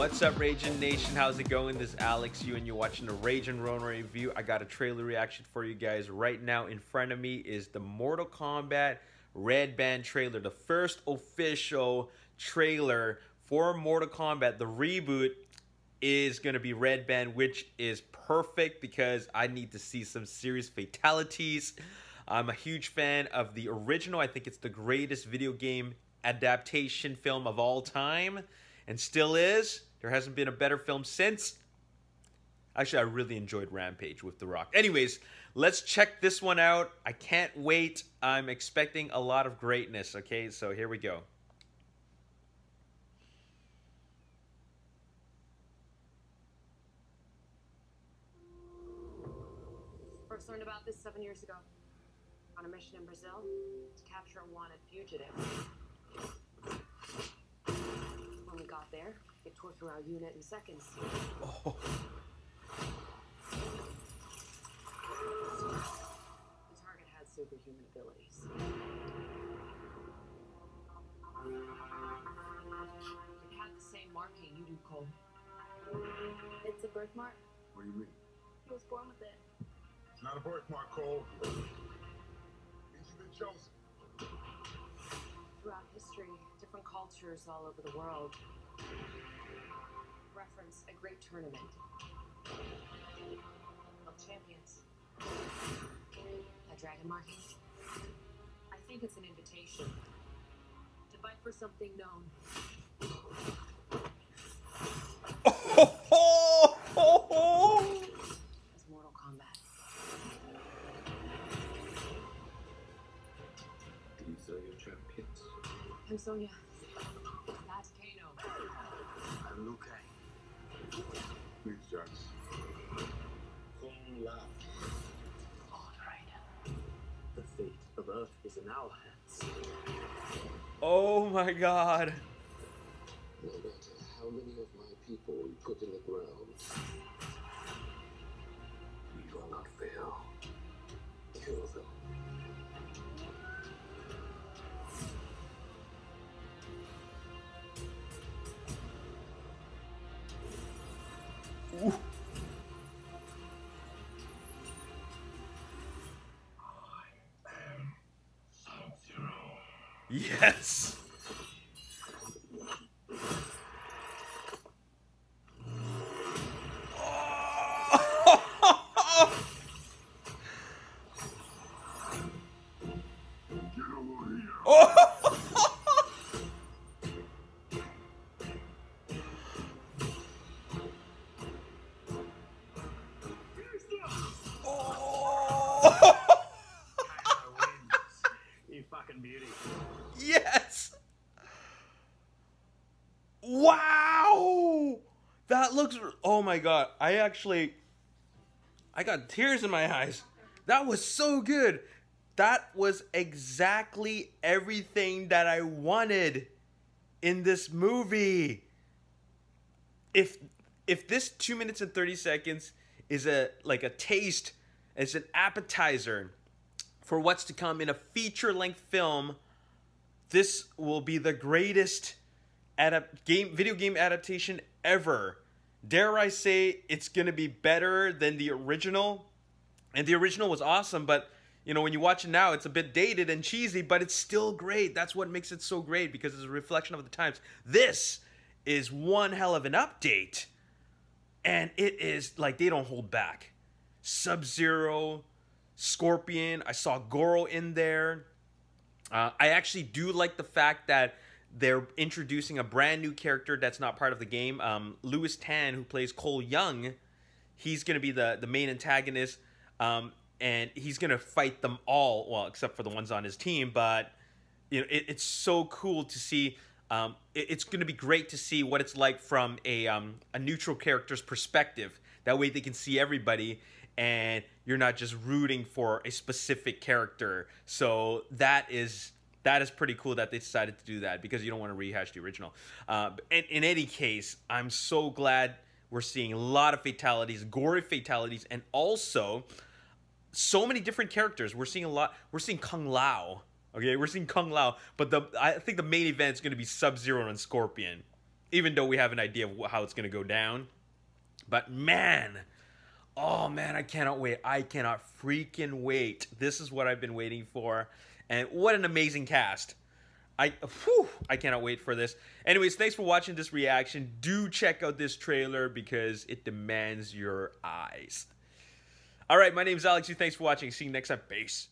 What's up, Ragin Nation? How's it going? This is Alex Yu and you're watching the Ragin Ronin review. I got a trailer reaction for you guys right now. In front of me is the Mortal Kombat Red Band trailer, the first official trailer for Mortal Kombat. The reboot is going to be Red Band, which is perfect because I need to see some serious fatalities. I'm a huge fan of the original. I think it's the greatest video game adaptation film of all time and still is. There hasn't been a better film since. Actually, I really enjoyed Rampage with The Rock. Anyways, let's check this one out. I can't wait. I'm expecting a lot of greatness, okay? So here we go. First learned about this seven years ago on a mission in Brazil to capture a wanted fugitive. When we got there, it tore through our unit in seconds. Oh. The target had superhuman abilities. It had the same marking you do, Cole. It's a birthmark. What do you mean? He was born with it. It's not a birthmark, Cole. It means you've been chosen. Throughout history, different cultures all over the world reference a great tournament of champions. a dragon market. I think it's an invitation to fight for something known. as Mortal Kombat. These are your champions. I'm Sonya. That's Kano. I'm Liu Kang. Please, Jax. Kung Lao. All right. The fate of Earth is in our hands. Oh my god. No matter how many of my people we put in the ground, we will not fail. Kill them. Yes. Get over here. Oh! That looks Oh my god. I actually I got tears in my eyes. That was so good. That was exactly everything that I wanted in this movie. If if this 2 minutes and 30 seconds is a like a taste, as an appetizer for what's to come in a feature length film, this will be the greatest game video game adaptation ever. Dare I say it's going to be better than the original? And the original was awesome, but you know, when you watch it now, it's a bit dated and cheesy, but it's still great. That's what makes it so great because it's a reflection of the times. This is one hell of an update. And it is like they don't hold back. Sub Zero, Scorpion, I saw Goro in there. Uh, I actually do like the fact that they're introducing a brand new character that's not part of the game. Um, Lewis Tan, who plays Cole Young, he's going to be the, the main antagonist, um, and he's going to fight them all, well, except for the ones on his team. But you know, it, it's so cool to see. Um, it- it's going to be great to see what it's like from a um, a neutral character's perspective. That way, they can see everybody, and you're not just rooting for a specific character. So that is that is pretty cool that they decided to do that because you don't want to rehash the original. Uh, in, in any case, I'm so glad we're seeing a lot of fatalities, gory fatalities, and also so many different characters. We're seeing a lot. We're seeing Kung Lao. Okay, we're seeing Kung Lao, but the I think the main event is going to be Sub Zero and Scorpion. even though we have an idea of how it's going to go down. But man, oh man, I cannot wait. I cannot freaking wait. This is what I've been waiting for. And what an amazing cast. I whew, I cannot wait for this. Anyways, thanks for watching this reaction. Do check out this trailer because it demands your eyes. All right, my name is Alex. Yu thanks for watching. See you next time. Peace.